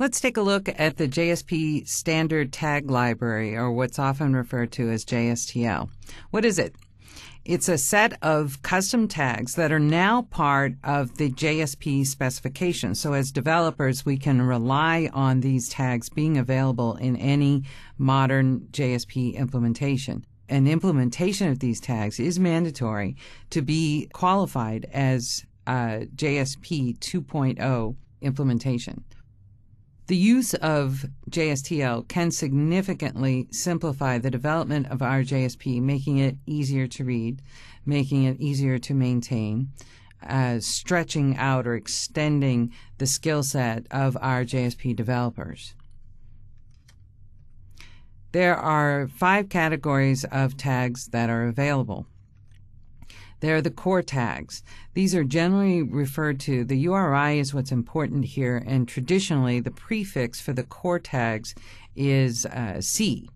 Let's take a look at the JSP Standard Tag Library, or what's often referred to as JSTL. What is it? It's a set of custom tags that are now part of the JSP specification. So as developers, we can rely on these tags being available in any modern JSP implementation. An implementation of these tags is mandatory to be qualified as a JSP 2.0 implementation. The use of JSTL can significantly simplify the development of our JSP, making it easier to read, making it easier to maintain, uh, stretching out or extending the skill set of our JSP developers. There are five categories of tags that are available. They're the core tags. These are generally referred to, the URI is what's important here, and traditionally the prefix for the core tags is uh, C.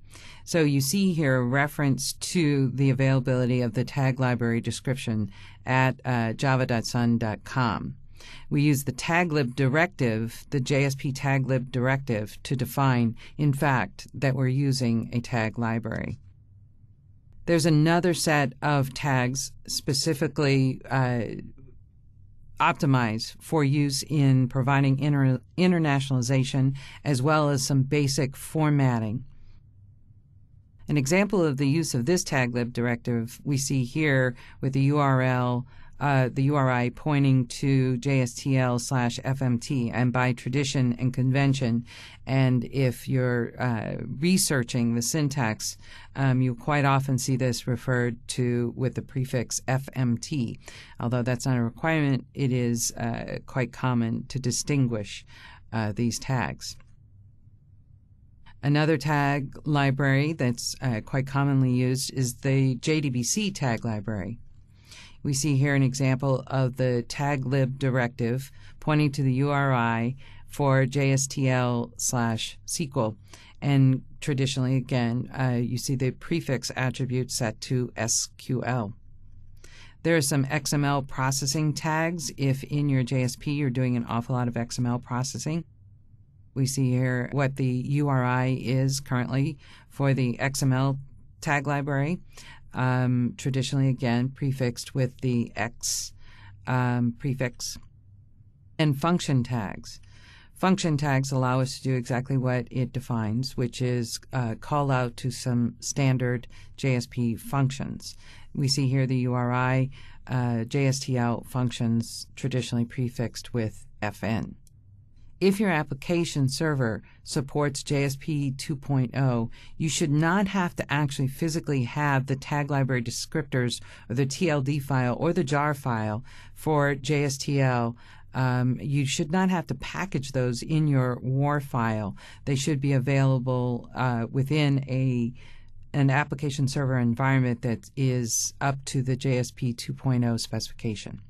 So you see here a reference to the availability of the tag library description at uh, java.sun.com. We use the taglib directive, the JSP taglib directive, to define, in fact, that we're using a tag library. There's another set of tags specifically uh, optimized for use in providing inter- internationalization as well as some basic formatting. An example of the use of this taglib directive we see here with the URL uh, the URI pointing to JSTL slash FMT and by tradition and convention. And if you're uh, researching the syntax, um, you quite often see this referred to with the prefix FMT. Although that's not a requirement, it is uh, quite common to distinguish uh, these tags. Another tag library that's uh, quite commonly used is the JDBC tag library. We see here an example of the taglib directive pointing to the URI for JSTL slash SQL. And traditionally, again, uh, you see the prefix attribute set to SQL. There are some XML processing tags if in your JSP you're doing an awful lot of XML processing. We see here what the URI is currently for the XML tag library um, traditionally again prefixed with the X um, prefix, and function tags. Function tags allow us to do exactly what it defines, which is uh, call out to some standard JSP functions. We see here the URI uh, JSTL functions traditionally prefixed with FN. If your application server supports JSP 2.0, you should not have to actually physically have the tag library descriptors or the TLD file or the jar file for JSTL. Um, you should not have to package those in your WAR file. They should be available uh, within a an application server environment that is up to the JSP 2.0 specification.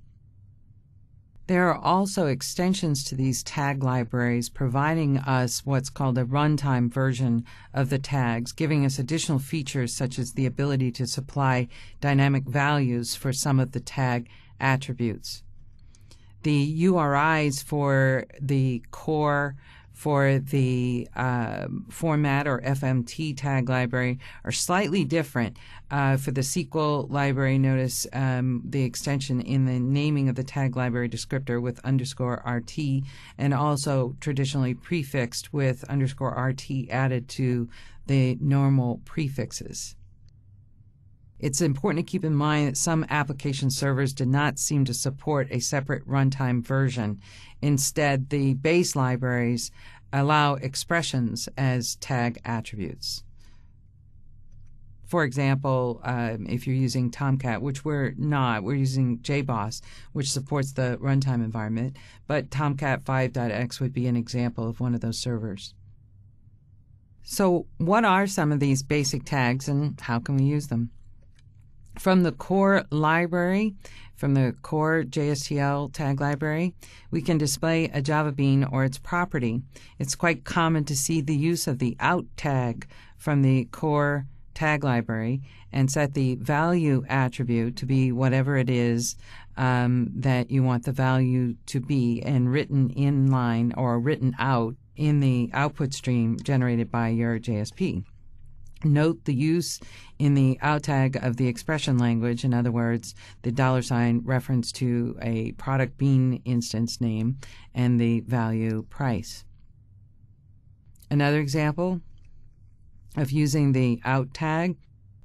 There are also extensions to these tag libraries providing us what's called a runtime version of the tags, giving us additional features such as the ability to supply dynamic values for some of the tag attributes. The URIs for the core for the uh, format or FMT tag library are slightly different. Uh, for the SQL library, notice um, the extension in the naming of the tag library descriptor with underscore RT, and also traditionally prefixed with underscore RT added to the normal prefixes. It's important to keep in mind that some application servers did not seem to support a separate runtime version. Instead, the base libraries allow expressions as tag attributes. For example, um, if you're using Tomcat, which we're not, we're using JBoss, which supports the runtime environment, but Tomcat 5.x would be an example of one of those servers. So, what are some of these basic tags and how can we use them? From the core library, from the core JSTL tag library, we can display a Java bean or its property. It's quite common to see the use of the out tag from the core tag library and set the value attribute to be whatever it is um, that you want the value to be and written in line or written out in the output stream generated by your JSP. Note the use in the out tag of the expression language, in other words, the dollar sign reference to a product bean instance name and the value price. Another example of using the out tag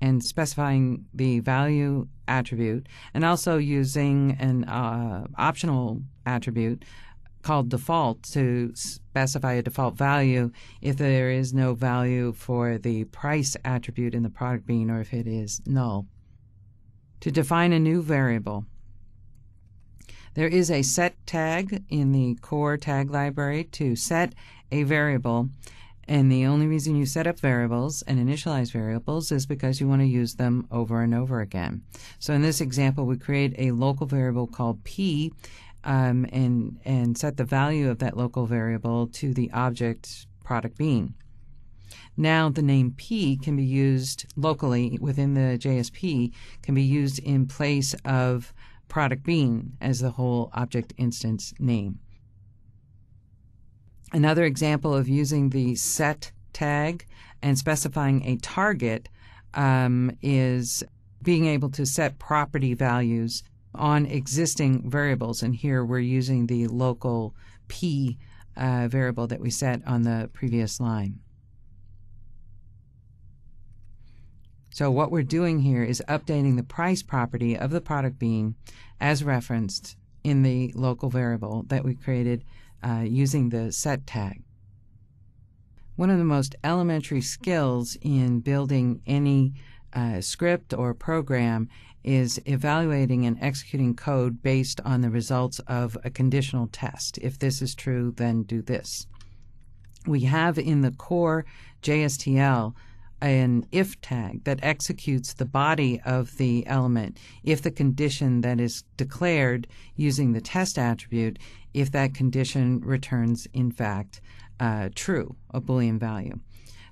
and specifying the value attribute and also using an uh, optional attribute called default to specify a default value if there is no value for the price attribute in the product bean or if it is null. To define a new variable, there is a set tag in the core tag library to set a variable and the only reason you set up variables and initialize variables is because you want to use them over and over again. So in this example, we create a local variable called p um, and, and set the value of that local variable to the object product bean. Now the name p can be used locally within the JSP, can be used in place of product bean as the whole object instance name. Another example of using the set tag and specifying a target um, is being able to set property values on existing variables. And here we're using the local p uh, variable that we set on the previous line. So what we're doing here is updating the price property of the product bean as referenced in the local variable that we created uh, using the set tag. One of the most elementary skills in building any uh, script or program is evaluating and executing code based on the results of a conditional test. If this is true, then do this. We have in the core JSTL an if tag that executes the body of the element if the condition that is declared using the test attribute, if that condition returns, in fact, uh, true, a Boolean value.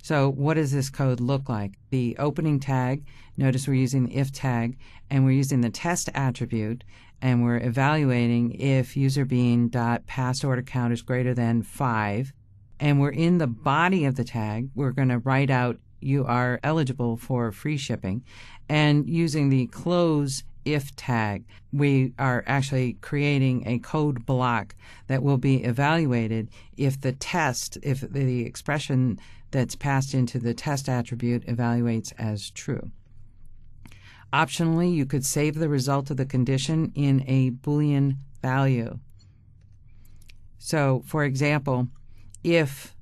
So what does this code look like? The opening tag, notice we're using the if tag, and we're using the test attribute, and we're evaluating if user bean dot pass order count is greater than 5. And we're in the body of the tag, we're going to write out you are eligible for free shipping. And using the close if tag, we are actually creating a code block that will be evaluated if the test, if the expression that's passed into the test attribute evaluates as true. Optionally, you could save the result of the condition in a Boolean value. So, for example, if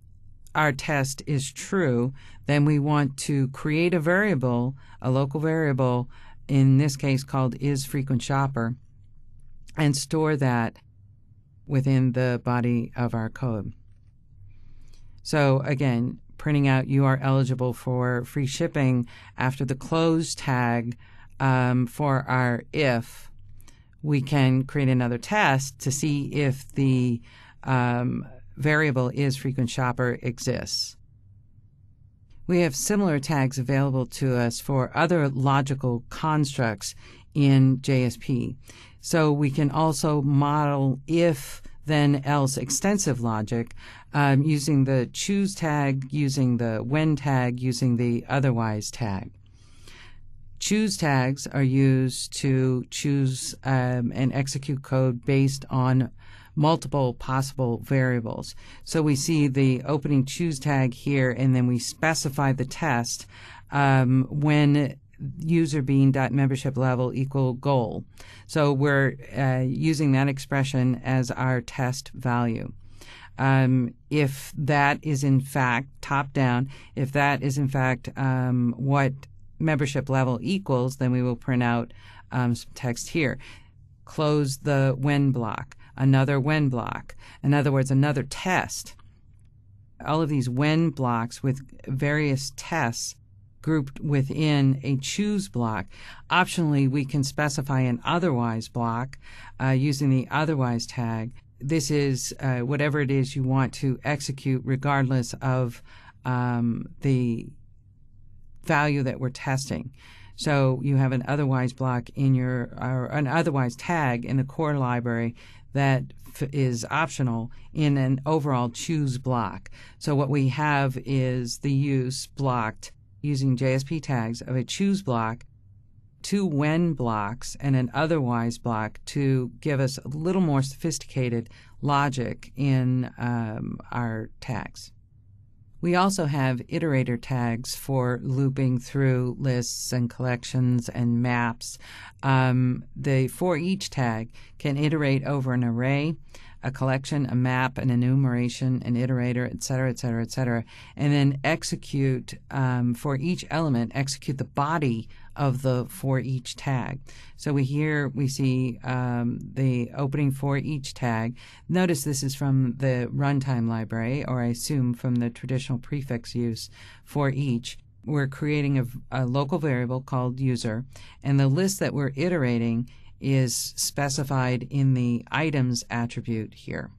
our test is true, then we want to create a variable, a local variable, in this case called is frequent shopper, and store that within the body of our code. So again, printing out you are eligible for free shipping after the close tag um, for our if, we can create another test to see if the um, variable is frequent shopper exists. We have similar tags available to us for other logical constructs in JSP. So we can also model if then else extensive logic um, using the choose tag, using the when tag, using the otherwise tag. Choose tags are used to choose um, and execute code based on multiple possible variables. So we see the opening choose tag here, and then we specify the test um, when user bean dot membership level equal goal. So we're uh, using that expression as our test value. Um, if that is in fact top down, if that is in fact um, what membership level equals, then we will print out um, some text here. Close the when block, another when block. In other words, another test. All of these when blocks with various tests grouped within a choose block. Optionally, we can specify an otherwise block uh, using the otherwise tag this is uh, whatever it is you want to execute, regardless of um, the value that we're testing. So you have an otherwise block in your, or an otherwise tag in the core library that f- is optional in an overall choose block. So what we have is the use blocked using JSP tags of a choose block, two when blocks, and an otherwise block to give us a little more sophisticated logic in um, our tags. We also have iterator tags for looping through lists and collections and maps. Um, the for each tag can iterate over an array, a collection, a map, an enumeration, an iterator, et cetera, et cetera, et cetera, and then execute um, for each element, execute the body of the for each tag. So we here we see um, the opening for each tag. Notice this is from the runtime library, or I assume from the traditional prefix use for each. We're creating a, a local variable called user, and the list that we're iterating is specified in the items attribute here.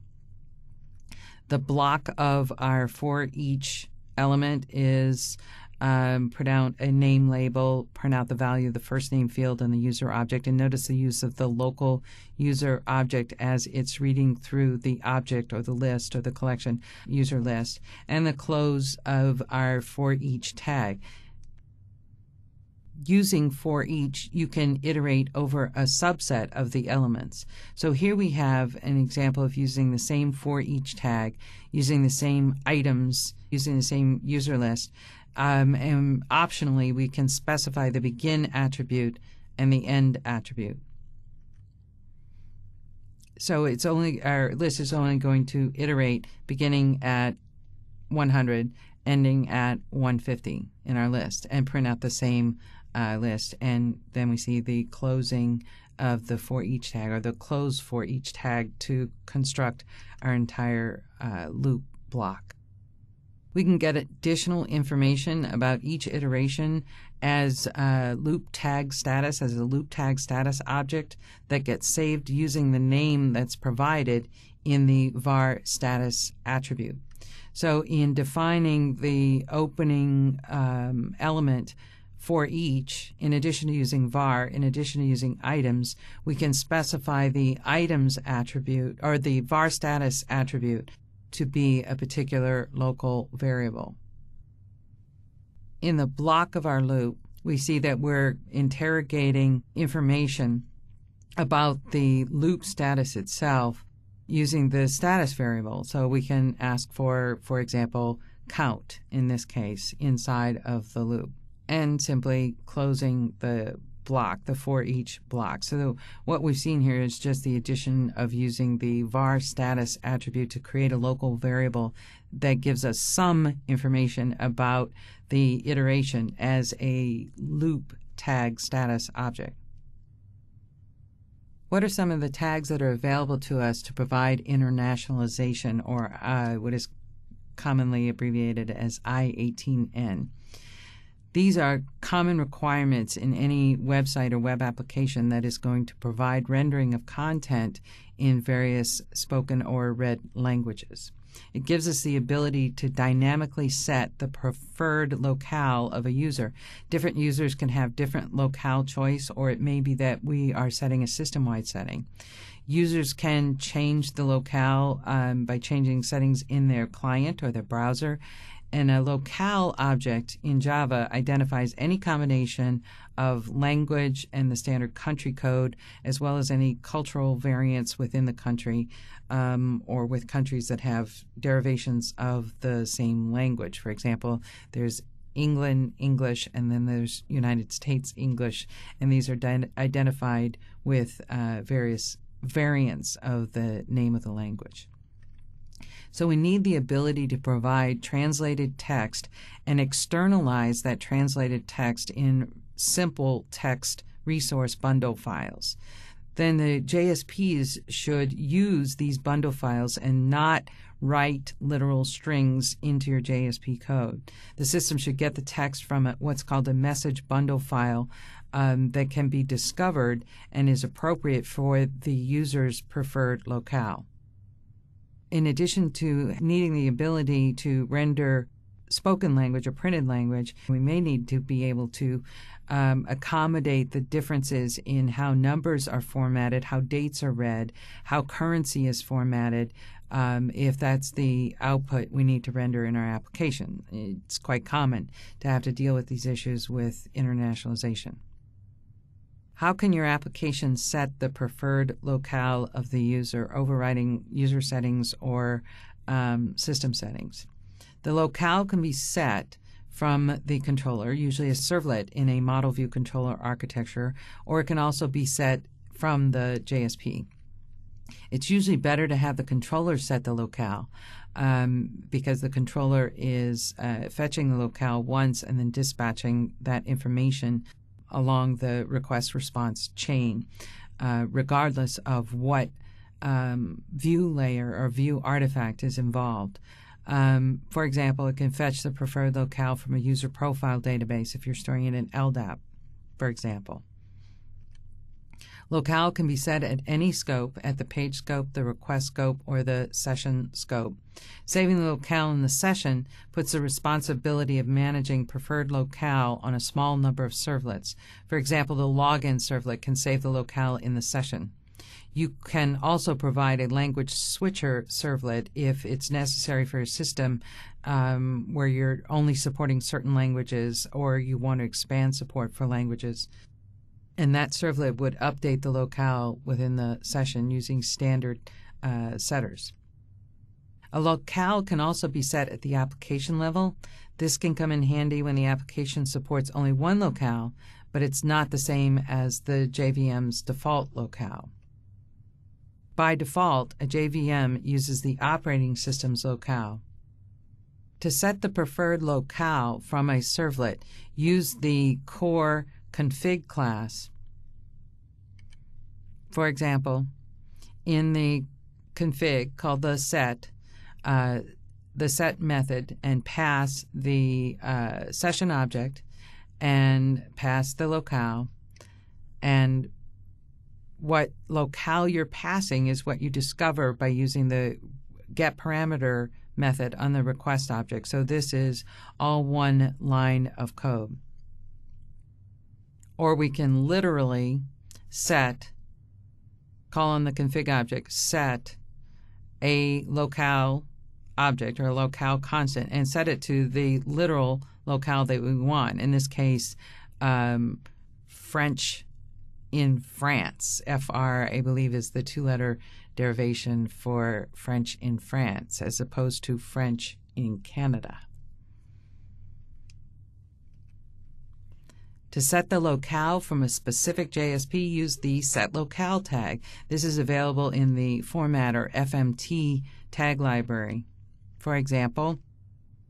The block of our for each element is um, print out a name label, print out the value of the first name field in the user object, and notice the use of the local user object as it's reading through the object or the list or the collection user list, and the close of our for each tag. Using for each, you can iterate over a subset of the elements. So here we have an example of using the same for each tag, using the same items, using the same user list, um, and optionally, we can specify the begin attribute and the end attribute. So it's only our list is only going to iterate beginning at 100, ending at 150 in our list, and print out the same uh, list. And then we see the closing of the for each tag or the close for each tag to construct our entire uh, loop block. We can get additional information about each iteration as a loop tag status, as a loop tag status object that gets saved using the name that's provided in the var status attribute. So, in defining the opening um, element for each, in addition to using var, in addition to using items, we can specify the items attribute or the var status attribute to be a particular local variable. In the block of our loop, we see that we're interrogating information about the loop status itself using the status variable. So we can ask for, for example, count in this case inside of the loop and simply closing the block, the for each block. So what we've seen here is just the addition of using the var status attribute to create a local variable that gives us some information about the iteration as a loop tag status object. What are some of the tags that are available to us to provide internationalization or uh, what is commonly abbreviated as I18N? These are common requirements in any website or web application that is going to provide rendering of content in various spoken or read languages. It gives us the ability to dynamically set the preferred locale of a user. Different users can have different locale choice, or it may be that we are setting a system wide setting. Users can change the locale um, by changing settings in their client or their browser and a locale object in Java identifies any combination of language and the standard country code, as well as any cultural variants within the country um, or with countries that have derivations of the same language. For example, there's England English, and then there's United States English, and these are identified with uh, various variants of the name of the language. So we need the ability to provide translated text and externalize that translated text in simple text resource bundle files. Then the JSPs should use these bundle files and not write literal strings into your JSP code. The system should get the text from a, what's called a message bundle file um, that can be discovered and is appropriate for the user's preferred locale in addition to needing the ability to render spoken language or printed language, we may need to be able to um, accommodate the differences in how numbers are formatted, how dates are read, how currency is formatted, um, if that's the output we need to render in our application. It's quite common to have to deal with these issues with internationalization. How can your application set the preferred locale of the user, overriding user settings or um, system settings? The locale can be set from the controller, usually a servlet in a model view controller architecture, or it can also be set from the JSP. It's usually better to have the controller set the locale um, because the controller is uh, fetching the locale once and then dispatching that information along the request response chain, uh, regardless of what um, view layer or view artifact is involved. Um, for example, it can fetch the preferred locale from a user profile database if you're storing it in LDAP, for example. Locale can be set at any scope, at the page scope, the request scope, or the session scope. Saving the locale in the session puts the responsibility of managing preferred locale on a small number of servlets. For example, the login servlet can save the locale in the session. You can also provide a language switcher servlet if it's necessary for a system um, where you're only supporting certain languages or you want to expand support for languages. And that servlet would update the locale within the session using standard uh, setters. A locale can also be set at the application level. This can come in handy when the application supports only one locale, but it's not the same as the JVM's default locale. By default, a JVM uses the operating system's locale. To set the preferred locale from a servlet, use the core config class. For example, in the config called the set, uh, the set method and pass the uh, session object and pass the locale. And what locale you're passing is what you discover by using the get parameter method on the request object. So this is all one line of code or we can literally set, call on the config object, set a locale object or a locale constant and set it to the literal locale that we want. In this case, um, French in France. FR, I believe, is the two letter derivation for French in France as opposed to French in Canada. To set the locale from a specific JSP, use the set locale tag. This is available in the formatter FMT tag library. For example,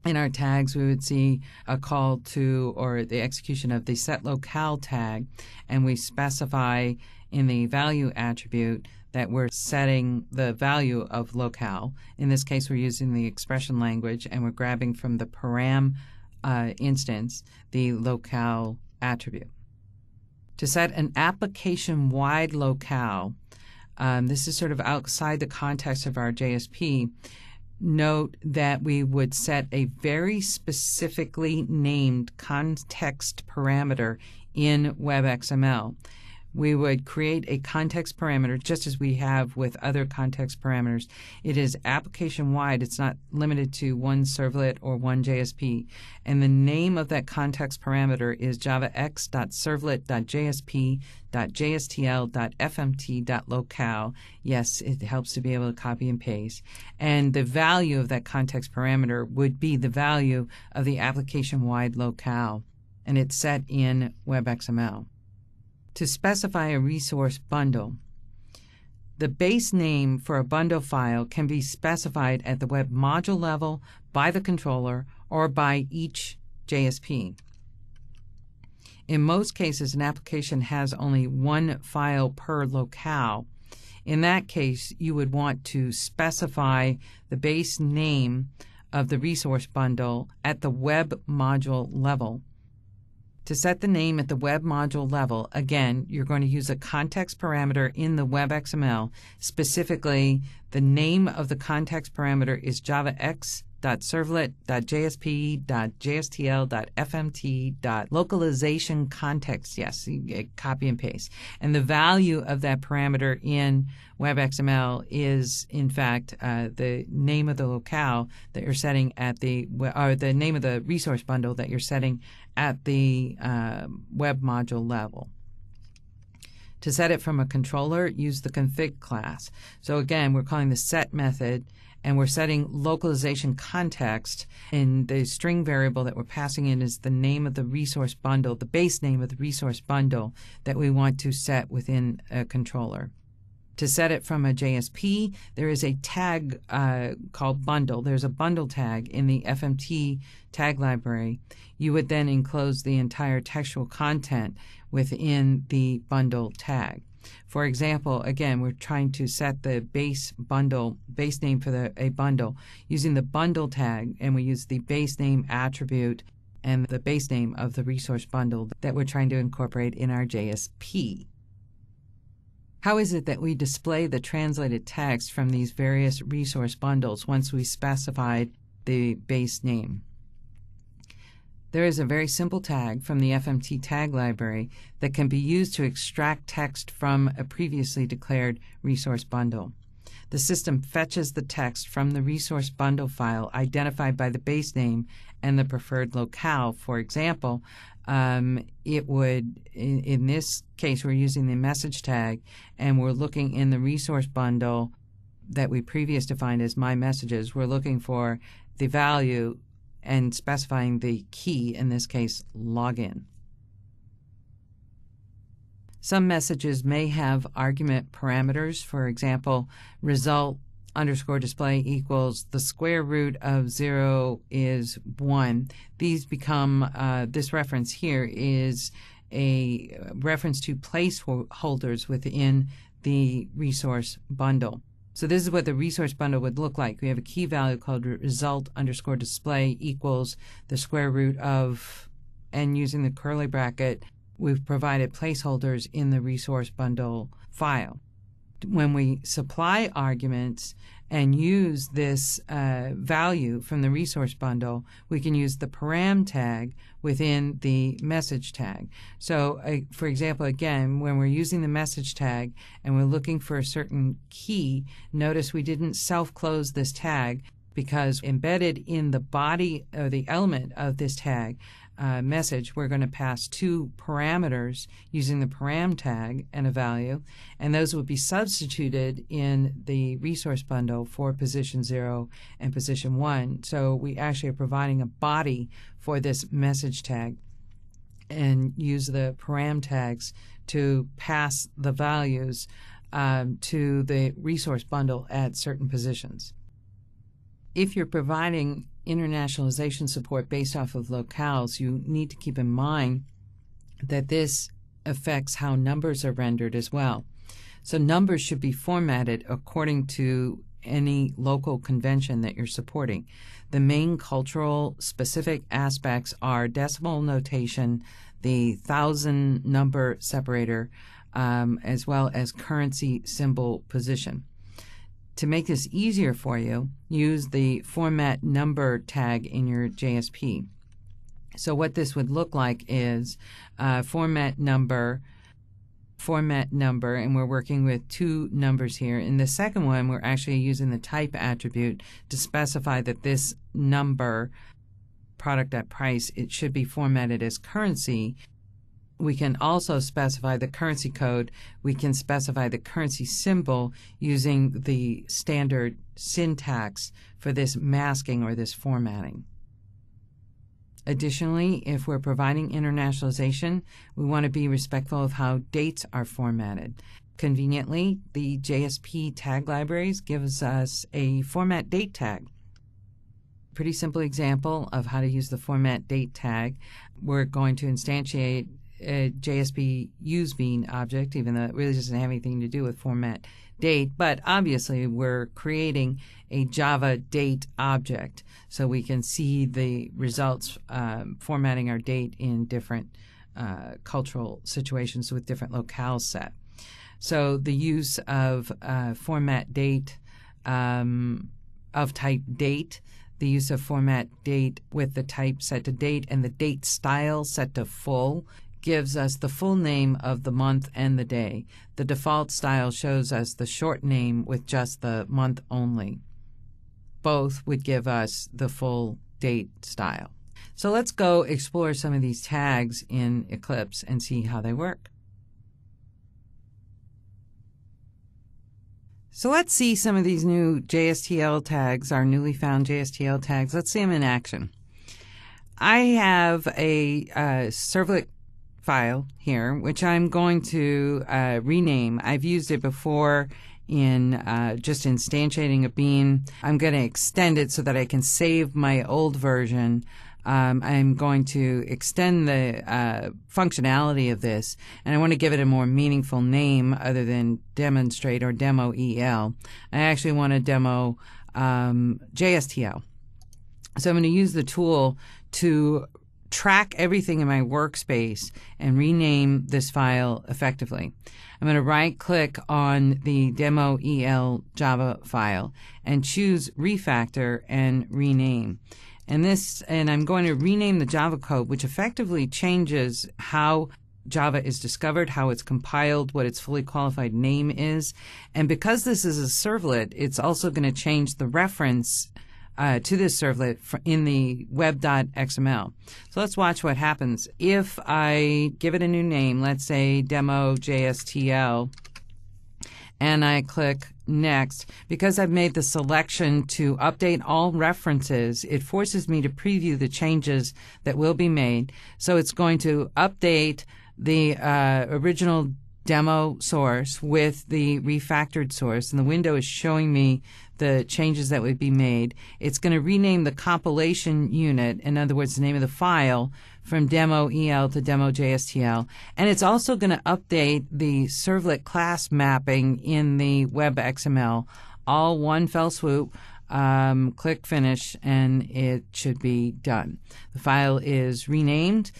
in our tags, we would see a call to or the execution of the set locale tag, and we specify in the value attribute that we're setting the value of locale. In this case, we're using the expression language and we're grabbing from the param uh, instance the locale attribute. To set an application wide locale, um, this is sort of outside the context of our JSP. Note that we would set a very specifically named context parameter in WebXML we would create a context parameter just as we have with other context parameters. It is application wide, it's not limited to one servlet or one JSP. And the name of that context parameter is javax.servlet.jsp.jstl.fmt.locale. Yes, it helps to be able to copy and paste. And the value of that context parameter would be the value of the application wide locale. And it's set in WebXML to specify a resource bundle. The base name for a bundle file can be specified at the web module level by the controller or by each JSP. In most cases, an application has only one file per locale. In that case, you would want to specify the base name of the resource bundle at the web module level to set the name at the web module level, again, you're going to use a context parameter in the web XML. Specifically, the name of the context parameter is javax.servlet.jsp Localization context, yes, copy and paste. And the value of that parameter in WebXML is, in fact, uh, the name of the locale that you're setting at the, or the name of the resource bundle that you're setting at the uh, web module level. To set it from a controller, use the config class. So again, we're calling the set method and we're setting localization context and the string variable that we're passing in is the name of the resource bundle, the base name of the resource bundle that we want to set within a controller. To set it from a JSP, there is a tag uh, called bundle. There's a bundle tag in the FMT tag library. You would then enclose the entire textual content within the bundle tag. For example, again, we're trying to set the base bundle, base name for the, a bundle using the bundle tag, and we use the base name attribute and the base name of the resource bundle that we're trying to incorporate in our JSP. How is it that we display the translated text from these various resource bundles once we specified the base name? There is a very simple tag from the FMT tag library that can be used to extract text from a previously declared resource bundle. The system fetches the text from the resource bundle file identified by the base name and the preferred locale. For example, um, it would, in, in this case, we're using the message tag and we're looking in the resource bundle that we previously defined as my messages. We're looking for the value and specifying the key, in this case, login. Some messages may have argument parameters. For example, result underscore display equals the square root of zero is one. These become, uh, this reference here is a reference to placeholders within the resource bundle. So this is what the resource bundle would look like. We have a key value called result underscore display equals the square root of, and using the curly bracket, we've provided placeholders in the resource bundle file. When we supply arguments and use this uh, value from the resource bundle, we can use the param tag within the message tag. So, uh, for example, again, when we're using the message tag and we're looking for a certain key, notice we didn't self close this tag because embedded in the body or the element of this tag uh, message, we're going to pass two parameters using the param tag and a value, and those would be substituted in the resource bundle for position zero and position one. So we actually are providing a body for this message tag and use the param tags to pass the values um, to the resource bundle at certain positions. If you're providing internationalization support based off of locales, you need to keep in mind that this affects how numbers are rendered as well. So numbers should be formatted according to any local convention that you're supporting. The main cultural specific aspects are decimal notation, the thousand number separator, um, as well as currency symbol position. To make this easier for you, use the format number tag in your JSP. So what this would look like is uh, format number, format number, and we're working with two numbers here. In the second one, we're actually using the type attribute to specify that this number, product at price, it should be formatted as currency we can also specify the currency code. We can specify the currency symbol using the standard syntax for this masking or this formatting. Additionally, if we're providing internationalization, we want to be respectful of how dates are formatted. Conveniently, the JSP tag libraries gives us a format date tag. Pretty simple example of how to use the format date tag. We're going to instantiate a JSP useBean object, even though it really doesn't have anything to do with format date. But obviously, we're creating a Java date object so we can see the results um, formatting our date in different uh, cultural situations with different locales set. So the use of uh, format date um, of type date the use of format date with the type set to date and the date style set to full gives us the full name of the month and the day. The default style shows us the short name with just the month only. Both would give us the full date style. So let's go explore some of these tags in Eclipse and see how they work. So let's see some of these new JSTL tags, our newly found JSTL tags. Let's see them in action. I have a uh, servlet file here, which I'm going to uh, rename. I've used it before in uh, just instantiating a bean. I'm going to extend it so that I can save my old version um, I'm going to extend the uh, functionality of this, and I want to give it a more meaningful name other than demonstrate or demo EL. I actually want to demo um, JSTL. So I'm going to use the tool to track everything in my workspace and rename this file effectively. I'm going to right click on the demo EL Java file and choose refactor and rename. And this, and I'm going to rename the Java code, which effectively changes how Java is discovered, how it's compiled, what its fully qualified name is. And because this is a servlet, it's also going to change the reference uh, to this servlet in the web.xml. So let's watch what happens. If I give it a new name, let's say demo JSTL, and I click next, because I've made the selection to update all references, it forces me to preview the changes that will be made. So it's going to update the uh, original demo source with the refactored source, and the window is showing me the changes that would be made. It's going to rename the compilation unit, in other words, the name of the file, from demo EL to demo JSTL. And it's also going to update the servlet class mapping in the web XML, all one fell swoop. Um, click finish, and it should be done. The file is renamed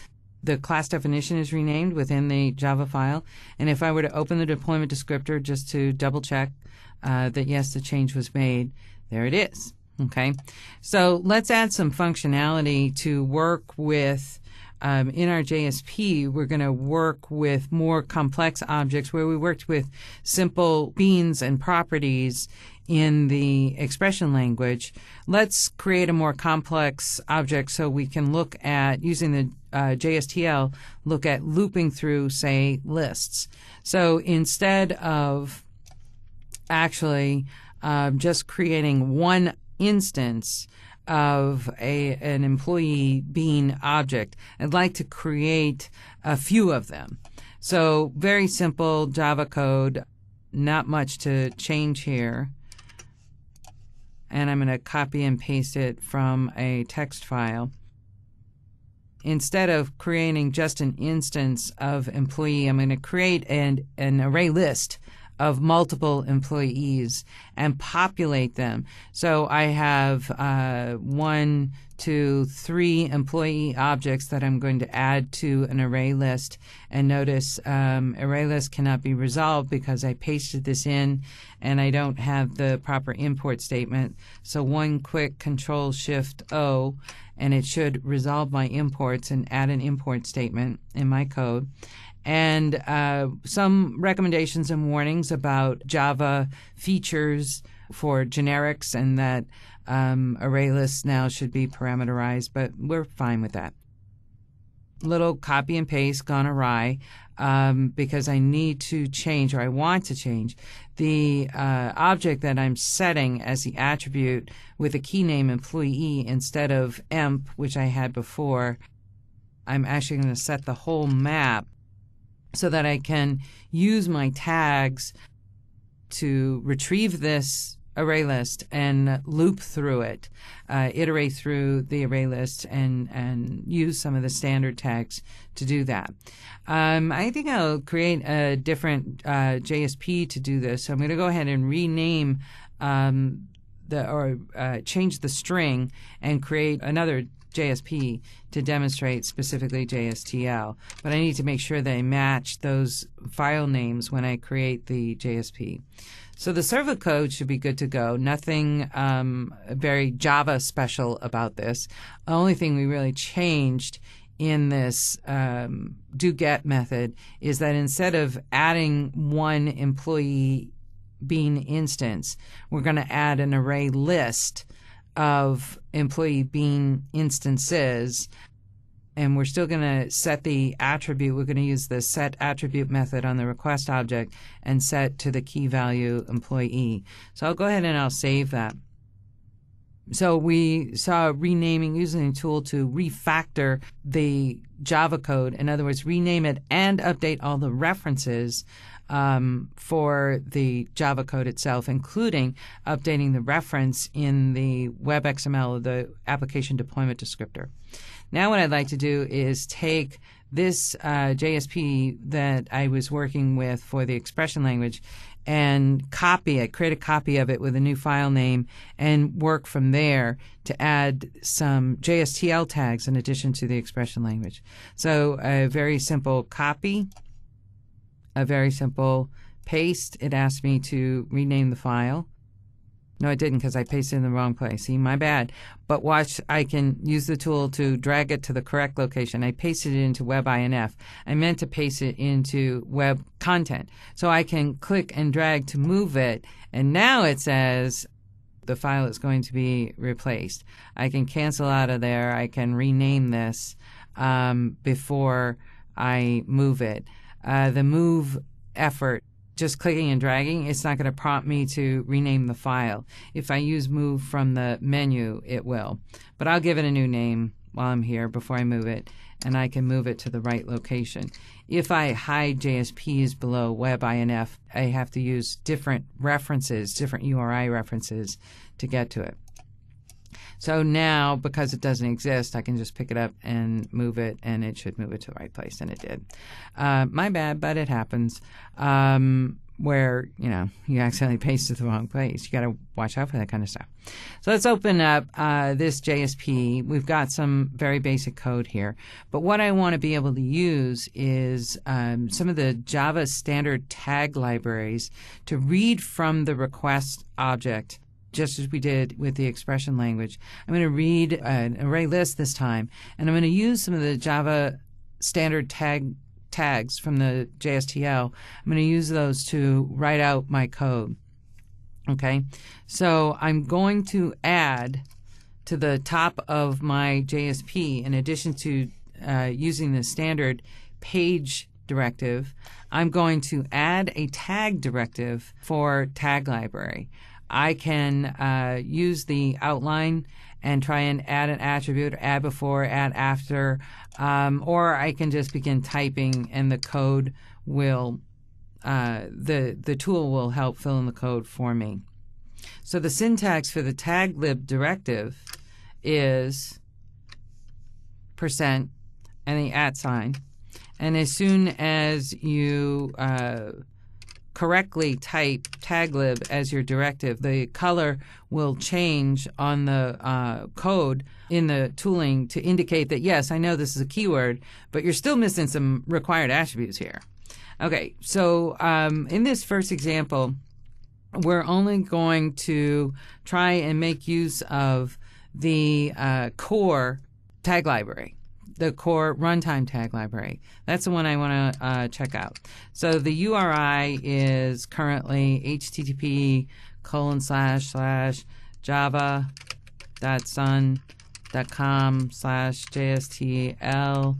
the class definition is renamed within the Java file. And if I were to open the deployment descriptor just to double check uh, that yes, the change was made, there it is. Okay. So let's add some functionality to work with. Um, in our JSP, we're going to work with more complex objects where we worked with simple beans and properties in the expression language. Let's create a more complex object so we can look at using the uh, JSTL, look at looping through, say, lists. So instead of actually um, just creating one instance of a an employee bean object. I'd like to create a few of them. So very simple Java code, not much to change here. And I'm going to copy and paste it from a text file. Instead of creating just an instance of employee, I'm going to create an, an array list of multiple employees and populate them. So I have uh, one, two, three employee objects that I'm going to add to an array list. And notice um, array list cannot be resolved because I pasted this in and I don't have the proper import statement. So one quick Control Shift O and it should resolve my imports and add an import statement in my code and uh, some recommendations and warnings about Java features for generics and that um, array lists now should be parameterized, but we're fine with that. Little copy and paste gone awry um, because I need to change or I want to change the uh, object that I'm setting as the attribute with a key name employee instead of emp, which I had before. I'm actually going to set the whole map so that I can use my tags to retrieve this array list and loop through it, uh, iterate through the array list, and and use some of the standard tags to do that. Um, I think I'll create a different uh, JSP to do this. So I'm going to go ahead and rename um, the or uh, change the string and create another JSP to demonstrate specifically JSTL, but I need to make sure I match those file names when I create the JSP. So the servlet code should be good to go. Nothing um, very Java special about this. The only thing we really changed in this um, do get method is that instead of adding one employee bean instance, we're going to add an array list of employee bean instances and we're still going to set the attribute. We're going to use the set attribute method on the request object and set to the key value employee. So I'll go ahead and I'll save that. So we saw renaming using a tool to refactor the Java code. In other words, rename it and update all the references um, for the Java code itself, including updating the reference in the WebXML, the application deployment descriptor. Now, what I'd like to do is take this uh, JSP that I was working with for the expression language and copy it, create a copy of it with a new file name, and work from there to add some JSTL tags in addition to the expression language. So a very simple copy, a very simple paste. It asked me to rename the file. No, it didn't because I pasted in the wrong place. See, my bad. But watch, I can use the tool to drag it to the correct location. I pasted it into WebINF. I meant to paste it into web content. So I can click and drag to move it. And now it says the file is going to be replaced. I can cancel out of there. I can rename this um, before I move it. Uh, the move effort just clicking and dragging, it's not going to prompt me to rename the file. If I use move from the menu, it will. But I'll give it a new name while I'm here before I move it, and I can move it to the right location. If I hide JSPs below WebINF, I have to use different references, different URI references to get to it. So now, because it doesn't exist, I can just pick it up and move it, and it should move it to the right place, and it did. Uh, my bad, but it happens. Um, where you know you accidentally pasted the wrong place. You got to watch out for that kind of stuff. So let's open up uh, this JSP. We've got some very basic code here, but what I want to be able to use is um, some of the Java standard tag libraries to read from the request object just as we did with the expression language. I'm going to read an array list this time, and I'm going to use some of the Java standard tag tags from the JSTL. I'm going to use those to write out my code. Okay, so I'm going to add to the top of my JSP, in addition to uh, using the standard page directive, I'm going to add a tag directive for tag library. I can uh, use the outline and try and add an attribute, add before, add after, um, or I can just begin typing and the code will, uh, the, the tool will help fill in the code for me. So the syntax for the taglib directive is percent and the at sign. And as soon as you uh, correctly type taglib as your directive, the color will change on the uh, code in the tooling to indicate that, yes, I know this is a keyword, but you're still missing some required attributes here. Okay, so um, in this first example, we're only going to try and make use of the uh, core tag library the core runtime tag library. That's the one I want to uh, check out. So the URI is currently http colon slash slash java dot sun dot com slash jstl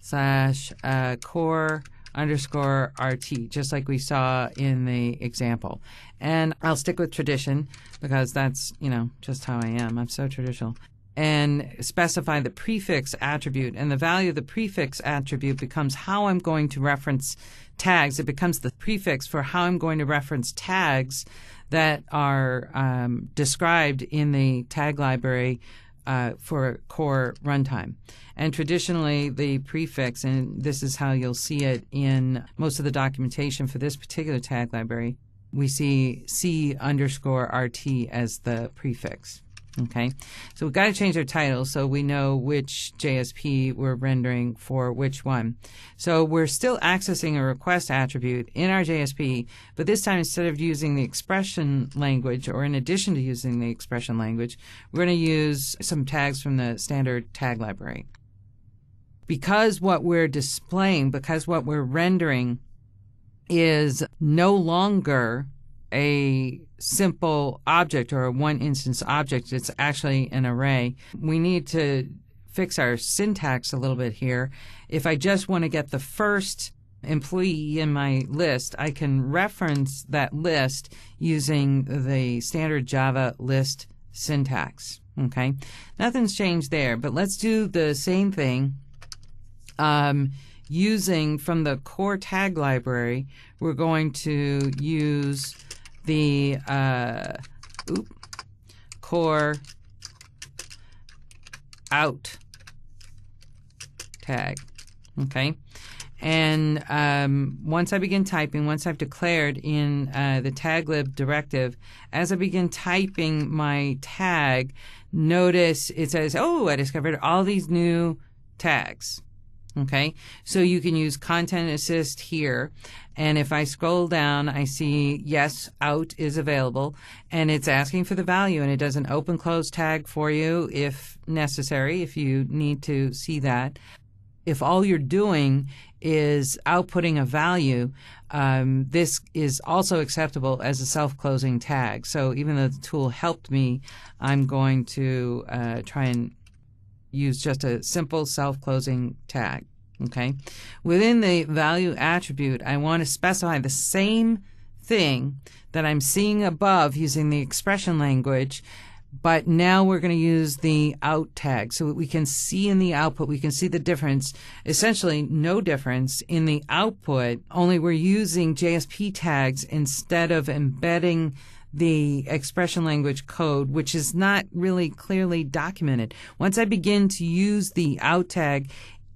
slash uh, core underscore rt, just like we saw in the example. And I'll stick with tradition because that's, you know, just how I am. I'm so traditional and specify the prefix attribute. And the value of the prefix attribute becomes how I'm going to reference tags. It becomes the prefix for how I'm going to reference tags that are um, described in the tag library uh, for core runtime. And traditionally, the prefix, and this is how you'll see it in most of the documentation for this particular tag library, we see C underscore RT as the prefix. Okay, so we've got to change our title so we know which JSP we're rendering for which one. So we're still accessing a request attribute in our JSP, but this time instead of using the expression language or in addition to using the expression language, we're going to use some tags from the standard tag library. Because what we're displaying, because what we're rendering is no longer a simple object or a one instance object. It's actually an array. We need to fix our syntax a little bit here. If I just want to get the first employee in my list, I can reference that list using the standard Java list syntax. Okay. Nothing's changed there, but let's do the same thing. Um, using from the core tag library, we're going to use the uh, oop, core out tag. Okay. And um, once I begin typing, once I've declared in uh, the taglib directive, as I begin typing my tag, notice it says, oh, I discovered all these new tags. Okay, so you can use Content Assist here. And if I scroll down, I see yes, out is available and it's asking for the value and it does an open close tag for you if necessary, if you need to see that. If all you're doing is outputting a value, um, this is also acceptable as a self-closing tag. So even though the tool helped me, I'm going to uh, try and use just a simple self-closing tag. Okay. Within the value attribute, I want to specify the same thing that I'm seeing above using the expression language, but now we're going to use the out tag so we can see in the output, we can see the difference, essentially no difference in the output, only we're using JSP tags instead of embedding the expression language code, which is not really clearly documented. Once I begin to use the out tag,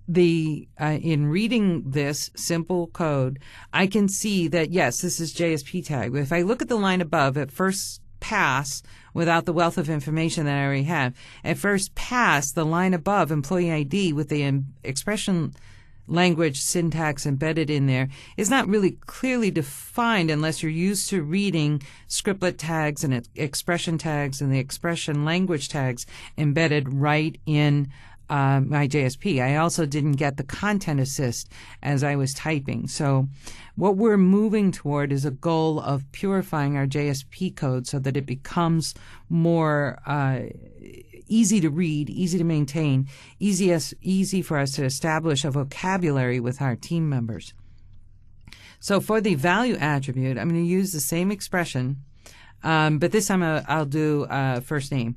the uh, in reading this simple code, I can see that yes, this is JSP tag. If I look at the line above, at first pass, without the wealth of information that I already have, at first pass, the line above, employee ID, with the expression language syntax embedded in there is not really clearly defined unless you're used to reading scriptlet tags and expression tags and the expression language tags embedded right in uh, my JSP. I also didn't get the content assist as I was typing. So, what we're moving toward is a goal of purifying our JSP code so that it becomes more uh, easy to read, easy to maintain, easy, as, easy for us to establish a vocabulary with our team members. So for the value attribute, I'm going to use the same expression, um, but this time I'll, I'll do uh, first name.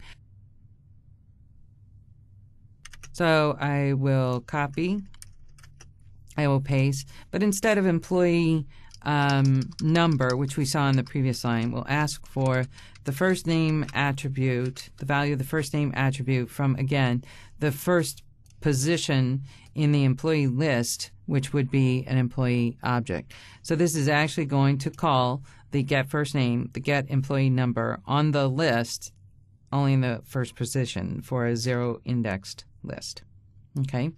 So I will copy, I will paste, but instead of employee um, number, which we saw in the previous line, we'll ask for the first name attribute, the value of the first name attribute from, again, the first position in the employee list, which would be an employee object. So this is actually going to call the get first name, the get employee number on the list, only in the first position for a zero indexed list. Okay.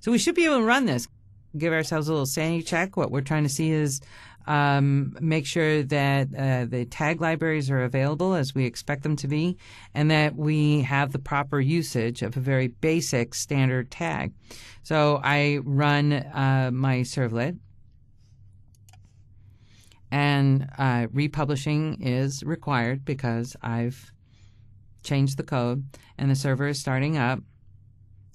So we should be able to run this give ourselves a little sanity check. What we're trying to see is um, make sure that uh, the tag libraries are available as we expect them to be, and that we have the proper usage of a very basic standard tag. So I run uh, my servlet, and uh, republishing is required because I've changed the code, and the server is starting up.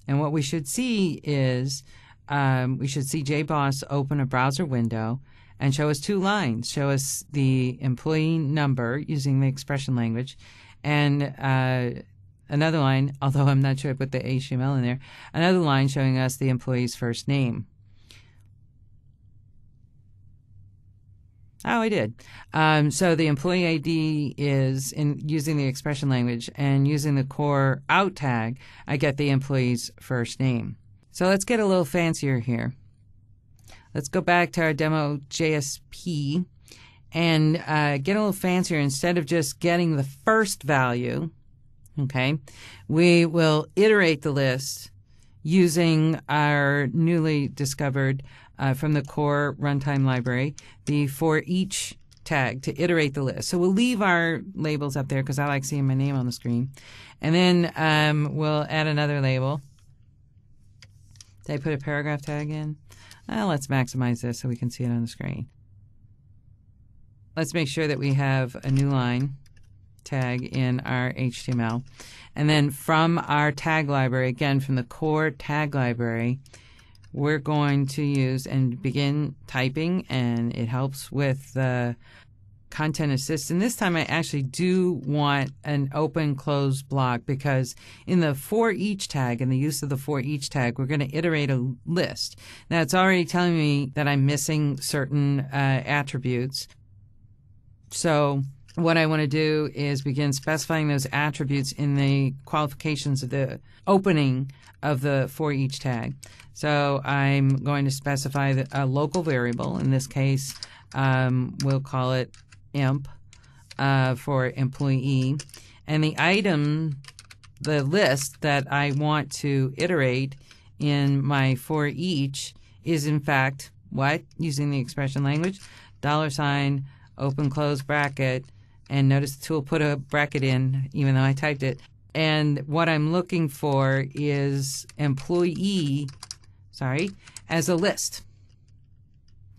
And what we should see is um, we should see JBoss open a browser window and show us two lines. Show us the employee number using the expression language, and uh, another line, although I'm not sure I put the HTML in there, another line showing us the employee's first name. Oh, I did. Um, so the employee ID is in using the expression language and using the core out tag, I get the employee's first name. So let's get a little fancier here. Let's go back to our demo JSP and uh, get a little fancier. Instead of just getting the first value, Okay. We will iterate the list using our newly discovered uh, from the core runtime library, the for each tag to iterate the list. So we'll leave our labels up there because I like seeing my name on the screen. And then um, we'll add another label. Did I put a paragraph tag in? Well, let's maximize this so we can see it on the screen. Let's make sure that we have a new line tag in our HTML. And then from our tag library, again, from the core tag library, we're going to use and begin typing, and it helps with the content assist. And this time I actually do want an open close block because in the for each tag and the use of the for each tag, we're going to iterate a list. Now it's already telling me that I'm missing certain uh, attributes. So what I want to do is begin specifying those attributes in the qualifications of the opening of the for each tag. So I'm going to specify a local variable. In this case, um, we'll call it imp uh, for employee. And the item, the list that I want to iterate in my for each is in fact what? Using the expression language, dollar sign, open close bracket, and notice the tool put a bracket in even though I typed it. And what I'm looking for is employee, sorry, as a list.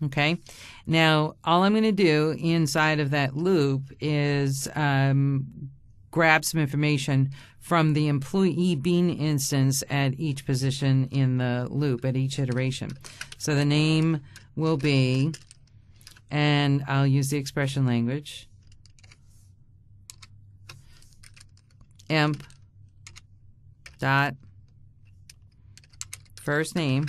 Okay. Now, all I'm going to do inside of that loop is um, grab some information from the employee bean instance at each position in the loop, at each iteration. So the name will be, and I'll use the expression language, emp dot first name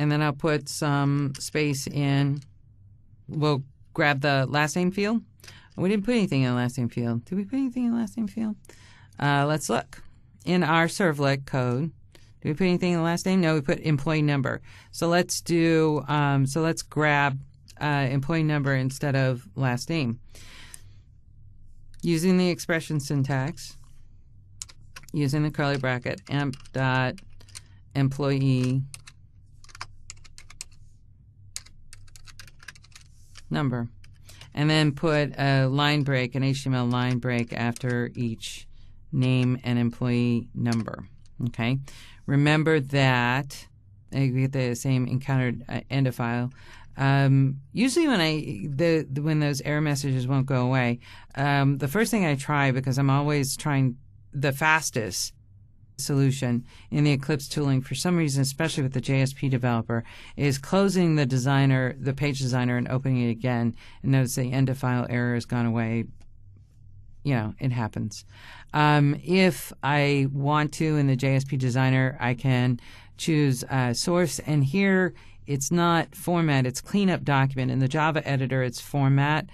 and then I'll put some space in. We'll grab the last name field. We didn't put anything in the last name field. Did we put anything in the last name field? Uh, let's look. In our servlet code, did we put anything in the last name? No, we put employee number. So let's do. Um, so let's grab uh, employee number instead of last name. Using the expression syntax, using the curly bracket, amp dot employee number. And then put a line break, an HTML line break after each name and employee number. Okay. Remember that you get the same encountered uh, end of file. Um, usually, when I the, the, when those error messages won't go away, um, the first thing I try because I'm always trying the fastest solution in the Eclipse tooling, for some reason, especially with the JSP developer, is closing the designer, the page designer, and opening it again. And notice the end of file error has gone away. You know, it happens. Um, if I want to in the JSP designer, I can choose uh, source, and here it's not format, it's cleanup document. In the Java editor, it's format.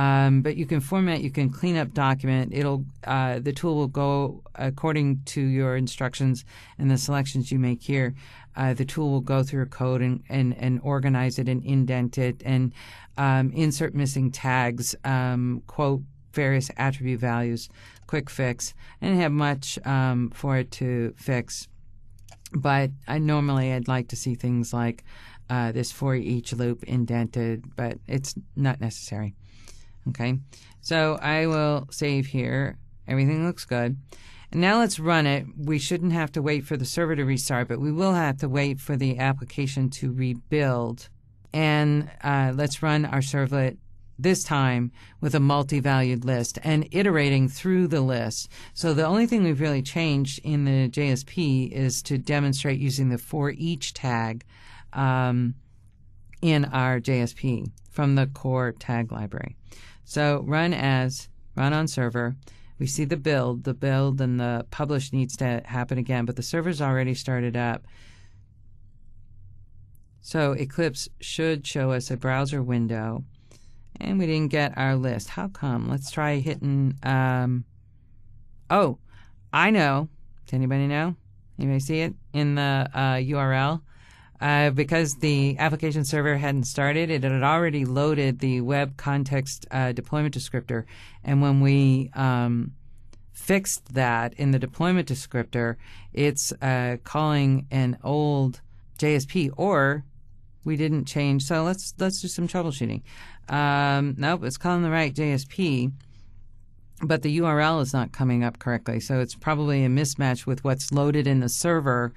Um, but you can format, you can clean up document. It'll uh, the tool will go according to your instructions and the selections you make here. Uh, the tool will go through your code and, and, and organize it and indent it and um, insert missing tags, um, quote various attribute values, quick fix. Didn't have much um, for it to fix, but I normally I'd like to see things like uh, this for each loop indented, but it's not necessary. Okay, so I will save here. Everything looks good. And now let's run it. We shouldn't have to wait for the server to restart, but we will have to wait for the application to rebuild. And uh, let's run our servlet this time with a multi-valued list and iterating through the list. So the only thing we've really changed in the JSP is to demonstrate using the for each tag um, in our JSP from the core tag library. So run as, run on server. We see the build. The build and the publish needs to happen again, but the server's already started up. So Eclipse should show us a browser window. And we didn't get our list. How come? Let's try hitting. Um, oh, I know. Does anybody know? Anybody see it in the uh, URL? Uh, because the application server hadn't started, it had already loaded the web context uh, deployment descriptor. And when we um, fixed that in the deployment descriptor, it's uh, calling an old JSP or we didn't change. So let's let's do some troubleshooting. Um, nope, it's calling the right JSP, but the URL is not coming up correctly. So it's probably a mismatch with what's loaded in the server.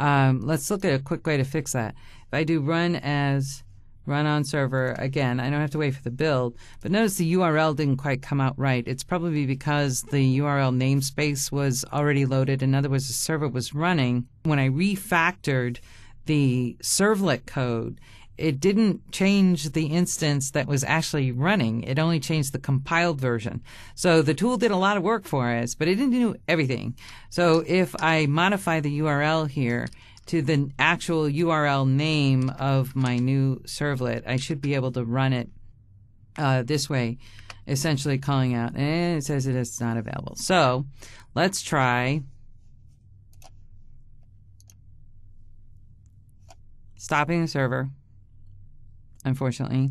Um, let's look at a quick way to fix that. If I do run as run on server again, I don't have to wait for the build, but notice the URL didn't quite come out right. It's probably because the URL namespace was already loaded. In other words, the server was running. When I refactored the servlet code, it didn't change the instance that was actually running. It only changed the compiled version. So the tool did a lot of work for us, but it didn't do everything. So if I modify the URL here to the actual URL name of my new servlet, I should be able to run it uh, this way, essentially calling out, and it says it is not available. So let's try stopping the server, unfortunately.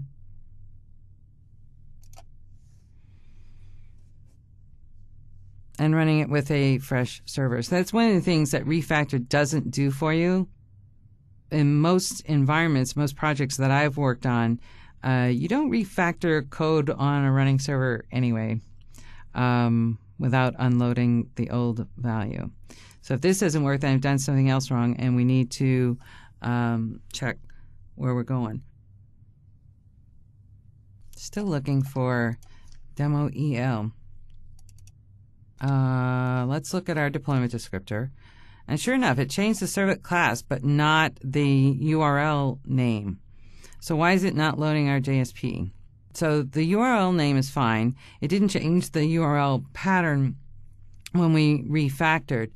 And running it with a fresh server. So that's one of the things that Refactor doesn't do for you. In most environments, most projects that I've worked on, uh, you don't refactor code on a running server anyway um, without unloading the old value. So if this doesn't work, then I've done something else wrong, and we need to um, check where we're going. Still looking for demo EL. Uh, let's look at our deployment descriptor. And sure enough, it changed the servlet class, but not the URL name. So why is it not loading our JSP? So the URL name is fine. It didn't change the URL pattern when we refactored.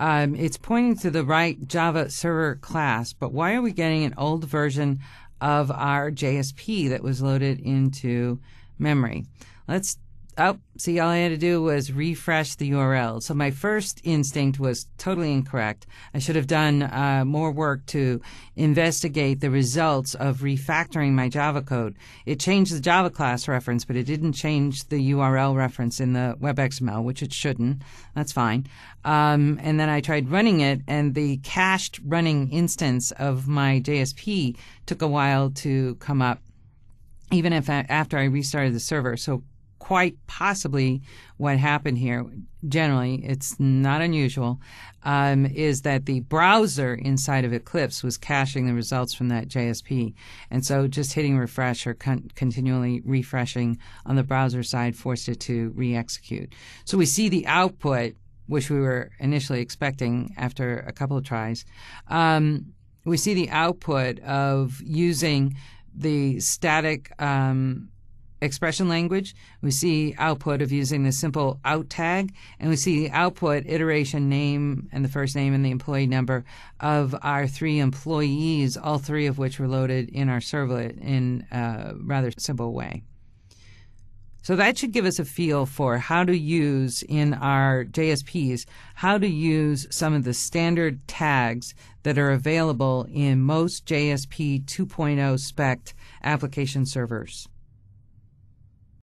Um, it's pointing to the right Java server class, but why are we getting an old version of our JSP that was loaded into memory? Let's Oh, see, all I had to do was refresh the URL. So my first instinct was totally incorrect. I should have done uh, more work to investigate the results of refactoring my Java code. It changed the Java class reference, but it didn't change the URL reference in the WebXML, which it shouldn't. That's fine. Um, and then I tried running it, and the cached running instance of my JSP took a while to come up even if after I restarted the server. So quite possibly what happened here, generally, it's not unusual, um, is that the browser inside of Eclipse was caching the results from that JSP. And so just hitting refresh or con- continually refreshing on the browser side forced it to re execute. So we see the output, which we were initially expecting after a couple of tries. Um, we see the output of using the static um, expression language. We see output of using the simple out tag, and we see the output iteration name and the first name and the employee number of our three employees, all three of which were loaded in our servlet in a rather simple way. So that should give us a feel for how to use in our JSPs, how to use some of the standard tags that are available in most JSP 2.0 spec application servers.